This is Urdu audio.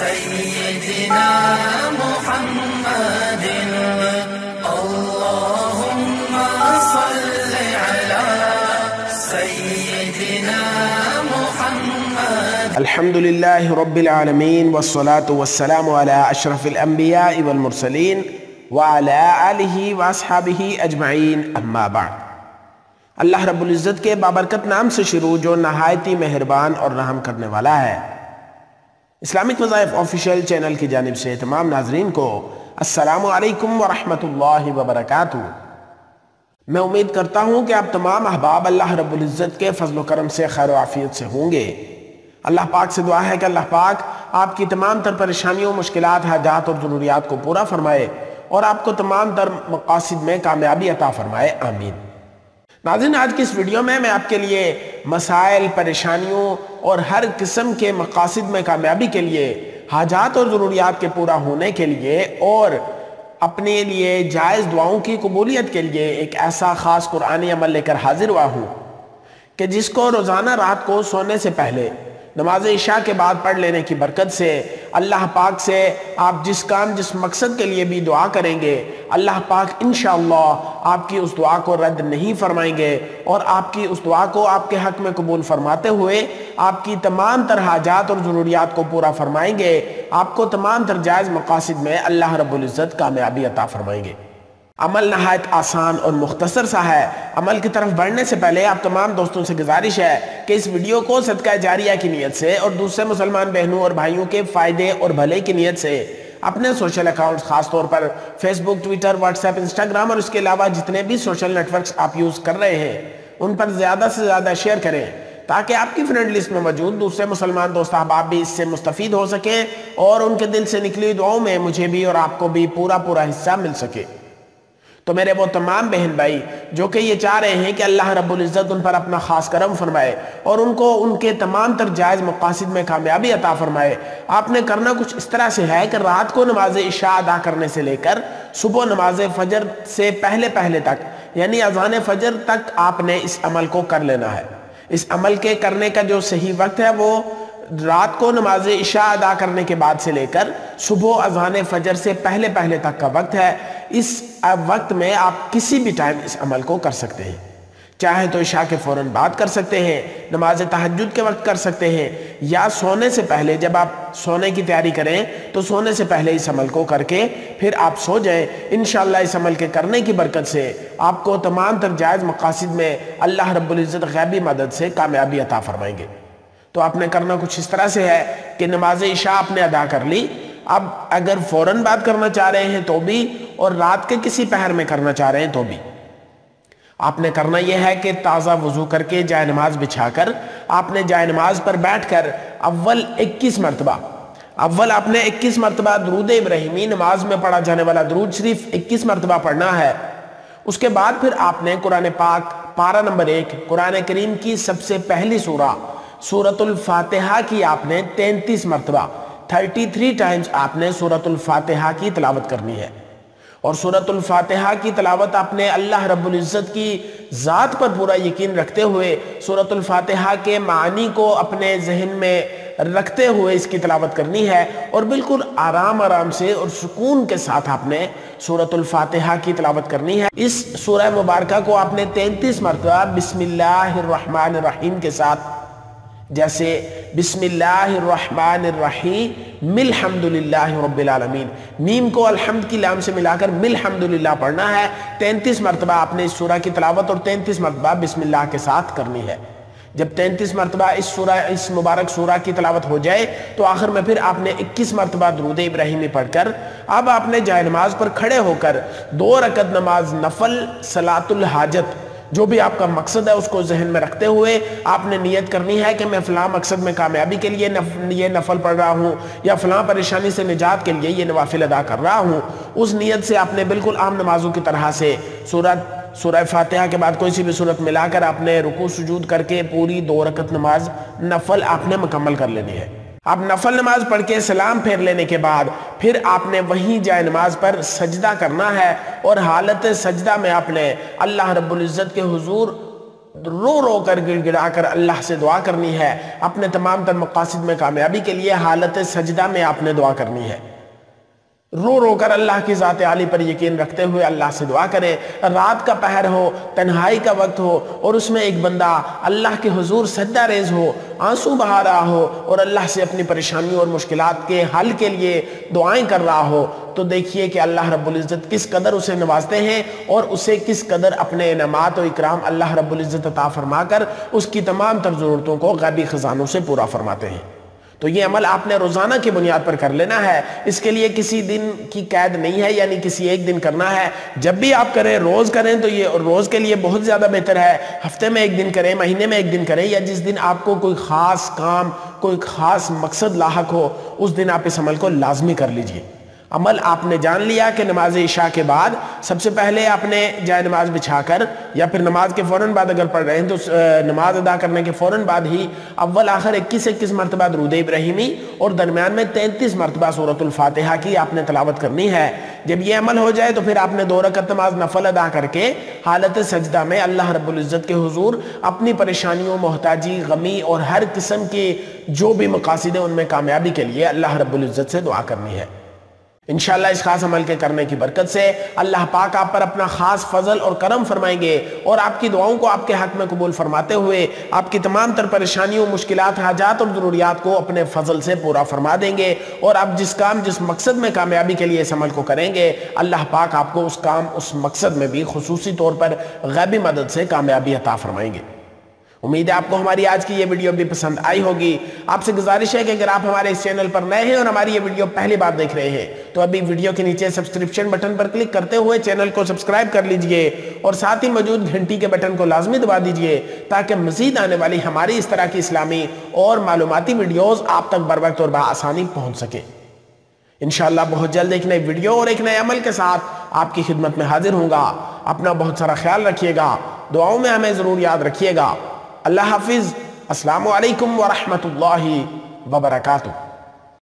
سيدنا محمد. اللهم صل على سيدنا محمد. الحمد لله رب العالمين والصلاة والسلام على أشرف الأنبياء والمرسلين وعلى آله وأصحابه أجمعين. أما بعد، اللہ رب العزت کے بابرکت نام سے شروع جو نہایتی مہربان اور رحم کرنے والا ہے۔ اسلامک وظائف آفیشیل چینل کی جانب سے تمام ناظرین کو السلام علیکم ورحمت اللہ وبرکاتہ۔ میں امید کرتا ہوں کہ آپ تمام احباب اللہ رب العزت کے فضل و کرم سے خیر و عافیت سے ہوں گے۔ اللہ پاک سے دعا ہے کہ اللہ پاک آپ کی تمام تر پریشانیوں، مشکلات، حاجات اور ضروریات کو پورا فرمائے اور آپ کو تمام تر مقاصد میں کامیابی عطا فرمائے، آمین۔ ناظرین، آج کی اس ویڈیو میں میں آپ کے لیے مسائل، پریشانیوں اور ہر قسم کے مقاصد میں کامیابی کے لیے، حاجات اور ضروریات کے پورا ہونے کے لیے اور اپنے لیے جائز دعاؤں کی قبولیت کے لیے ایک ایسا خاص قرآنی عمل لے کر حاضر ہوا ہوں کہ جس کو روزانہ رات کو سونے سے پہلے، نماز عشاء کے بعد پڑھ لینے کی برکت سے اللہ پاک سے آپ جس کام، جس مقصد کے لیے بھی دعا کریں گے، اللہ پاک انشاءاللہ آپ کی اس دعا کو رد نہیں فرمائیں گے اور آپ کی اس دعا کو آپ کے حق میں قبول فرماتے ہوئے آپ کی تمام تر حاجات اور ضروریات کو پورا فرمائیں گے۔ آپ کو تمام تر جائز مقاصد میں اللہ رب العزت کامیابی عطا فرمائیں گے۔ عمل نہایت آسان اور مختصر سا ہے۔ عمل کی طرف بڑھنے سے پہلے آپ تمام دوستوں سے گزارش ہے کہ اس ویڈیو کو صدقہ جاریہ کی نیت سے اور دوسرے مسلمان بہنوں اور بھائیوں کے فائدے اور بھلے کی نیت سے اپنے سوشل اکاؤنٹس، خاص طور پر Facebook Twitter WhatsApp Instagram اور اس کے علاوہ جتنے بھی سوشل نیٹ ورکس آپ یوز کر رہے ہیں، ان پر زیادہ سے زیادہ شیئر کریں تاکہ آپ کی فرینڈ لسٹ میں موجود دوسرے مسلمان دوست احباب بھی اس سے مستفید ہو سکیں اور ان کے دل سے نکلی دعاؤں میں مجھے بھی اور آپ کو بھی پورا پورا حصہ مل سکے۔ تو میرے وہ تمام بہن بھائی جو کہ یہ چاہ رہے ہیں کہ اللہ رب العزت ان پر اپنا خاص کرم فرمائے اور ان کو ان کے تمام تر جائز مقاصد میں کامیابی عطا فرمائے۔ آپ نے کرنا کچھ اس طرح سے ہے کہ رات کو نماز عشاء ادا کرنے سے لے کر صبح نماز فجر سے پہلے پہلے تک یعنی اذان فجر تک آپ نے اس عمل کو کر لینا ہے۔ اس عمل کے کرنے کا جو صحیح وقت ہے وہ رات کو نماز عشاء ادا کرنے کے بعد سے لے کر صبح اذان فجر سے پہلے پہلے تک کا وقت ہے۔ اس وقت میں آپ کسی بھی ٹائم اس عمل کو کر سکتے ہیں۔ چاہے تو عشاء کے فوراً بات کر سکتے ہیں، نماز تحجد کے وقت کر سکتے ہیں، یا سونے سے پہلے جب آپ سونے کی تیاری کریں تو سونے سے پہلے اس عمل کو کر کے پھر آپ سو جائیں۔ انشاءاللہ اس عمل کے کرنے کی برکت سے آپ کو تمام تر جائز مقاصد میں اللہ رب العزت غیبی مدد سے کامیابی عطا فرمائیں گے۔ تو آپ نے کرنا کچھ اس طرح سے ہے کہ نماز عشاء آپ نے ادا کر لی۔ اب اگر فوراً بات کرنا چاہ رہے ہیں تو بھی اور رات کے کسی پہر میں کرنا چاہ رہے ہیں تو بھی۔ آپ نے کرنا یہ ہے کہ تازہ وضو کر کے جائے نماز بچھا کر آپ نے جائے نماز پر بیٹھ کر اول اکیس مرتبہ، اول آپ نے اکیس مرتبہ درود ابراہیمی نماز میں پڑھا جانے والا درود شریف اکیس مرتبہ پڑھنا ہے۔ اس کے بعد پھر آپ نے قرآن پاک پارہ نمبر ایک، قرآن کریم کی سب سے پہلی سورہ سورت الفاتحہ کی آپ نے تینتیس مرتبہ، تھرٹی تھری ٹائمز آپ نے سورت الفاتحہ کی تلاوت کرنی ہے۔ اور سورت الفاتحہ کی تلاوت آپ نے اللہ رب العزت کی ذات پر پورا یقین رکھتے ہوئے سورت الفاتحہ کے معنی کو اپنے ذہن میں رکھتے ہوئے اس کی تلاوت کرنی ہے۔ اور بالکل آرام آرام سے اور سکون کے ساتھ آپ نے سورت الفاتحہ کی تلاوت کرنی ہے۔ اس سورہ مبارکہ کو آپ نے تینتیس مرتبہ بسم اللہ الرحمن الرحیم کے ساتھ جیسے بسم اللہ الرحمن الرحیم مل حمدللہ رب العالمین میم کو الحمد کی لام سے ملا کر مل حمدللہ پڑھنا ہے۔ تینتیس مرتبہ آپ نے اس سورہ کی تلاوت اور تینتیس مرتبہ بسم اللہ کے ساتھ کرنی ہے۔ جب تینتیس مرتبہ اس سورہ، اس مبارک سورہ کی تلاوت ہو جائے، تو آخر میں پھر آپ نے اکیس مرتبہ درود ابراہیمی پڑھ کر اب آپ نے جائے نماز پر کھڑے ہو کر دو رکعت نماز نفل صلاة الحاجت جو بھی آپ کا مقصد ہے اس کو ذہن میں رکھتے ہوئے آپ نے نیت کرنی ہے کہ میں فلاں مقصد میں کامیابی کے لیے یہ نفل پڑھ رہا ہوں یا فلاں پریشانی سے نجات کے لیے یہ نوافل ادا کر رہا ہوں، اس نیت سے آپ نے بالکل عام نمازوں کی طرح سے سورت سورہ فاتحہ کے بعد کوئی سی بھی صورت ملا کر آپ نے رکو سجود کر کے پوری دو رکعت نماز نفل آپ نے مکمل کر لینی ہے۔ آپ نفل نماز پڑھ کے سلام پھیر لینے کے بعد پھر آپ نے وہیں جائے نماز پر سجدہ کرنا ہے اور حالت سجدہ میں آپ نے اللہ رب العزت کے حضور رو رو کر گڑ گڑا کر اللہ سے دعا کرنی ہے، اپنے تمام تر مقاصد میں کامیابی کے لیے حالت سجدہ میں آپ نے دعا کرنی ہے۔ رو رو کر اللہ کی ذات عالی پر یقین رکھتے ہوئے اللہ سے دعا کرے۔ رات کا پہر ہو، تنہائی کا وقت ہو، اور اس میں ایک بندہ اللہ کے حضور سجدہ ریز ہو، آنسو بہا رہا ہو، اور اللہ سے اپنی پریشانیوں اور مشکلات کے حل کے لیے دعائیں کر رہا ہو۔ تو دیکھیے کہ اللہ رب العزت کس قدر اسے نوازتے ہیں، اور اسے کس قدر اپنے انعامات و اکرام اللہ رب العزت عطا فرما کر اس کی تمام تر ضرورتوں کو غیبی خزانوں سے پورا فرماتے ہیں۔ تو یہ عمل آپ نے روزانہ کی بنیاد پر کر لینا ہے۔ اس کے لیے کسی دن کی قید نہیں ہے یعنی کسی ایک دن کرنا ہے۔ جب بھی آپ کریں، روز کریں تو یہ روز کے لیے بہت زیادہ بہتر ہے۔ ہفتے میں ایک دن کریں، مہینے میں ایک دن کریں، یا جس دن آپ کو کوئی خاص کام، کوئی خاص مقصد لاحق ہو، اس دن آپ اس عمل کو لازمی کر لیجیے۔ عمل آپ نے جان لیا کہ نماز عشاء کے بعد سب سے پہلے آپ نے جائے نماز بچھا کر یا پھر نماز کے فوراً بعد اگر پڑھ رہے ہیں تو نماز ادا کرنے کے فوراً بعد ہی اول آخر اکیس اکیس مرتبہ درود ابراہیمی اور درمیان میں تینتیس مرتبہ صورت الفاتحہ کی آپ نے تلاوت کرنی ہے۔ جب یہ عمل ہو جائے تو پھر آپ نے دو رکعت نماز نفل ادا کر کے حالت سجدہ میں اللہ رب العزت کے حضور اپنی پریشانیوں، محتاجی، غمی اور ہر قسم کے جو بھی مقاصد ہیں ان میں کامیابی کے لیے اللہ رب العزت سے دعا کرنی ہے۔ انشاءاللہ اس خاص عمل کے کرنے کی برکت سے اللہ پاک آپ پر اپنا خاص فضل اور کرم فرمائیں گے اور آپ کی دعاؤں کو آپ کے حق میں قبول فرماتے ہوئے آپ کی تمام تر پریشانیوں، مشکلات، حاجات اور ضروریات کو اپنے فضل سے پورا فرما دیں گے اور آپ جس کام، جس مقصد میں کامیابی کے لیے اس عمل کو کریں گے، اللہ پاک آپ کو اس کام، اس مقصد میں بھی خصوصی طور پر غیبی مدد سے کامیابی عطا فرمائیں گے۔ امید ہے آپ کو ہماری آج کی یہ ویڈیو بھی پسند آئی ہوگی۔ آپ سے گزارش ہے کہ اگر آپ ہمارے اس چینل پر نئے ہیں اور ہماری یہ ویڈیو پہلی بار دیکھ رہے ہیں، تو ابھی ویڈیو کے نیچے سبسکرپشن بٹن پر کلک کرتے ہوئے چینل کو سبسکرائب کر لیجیے اور ساتھ ہی موجود گھنٹی کے بٹن کو لازمی دبا دیجیے تاکہ مزید آنے والی ہماری اس طرح کی اسلامی اور معلوماتی ویڈیوز آپ تک بر وقت اور بآسانی پہنچ سکیں۔ انشاءاللہ بہت جلد ایک نئے ویڈیو اور ایک نئے عمل کے ساتھ آپ کی خدمت میں حاضر ہوں گا۔ اپنا بہت سارا خیال رکھیے گا۔ دعاؤں میں ہمیں ضرور یاد رکھیے گا۔ اللہ حافظ السلام علیکم ورحمۃ اللہ وبرکاتہ۔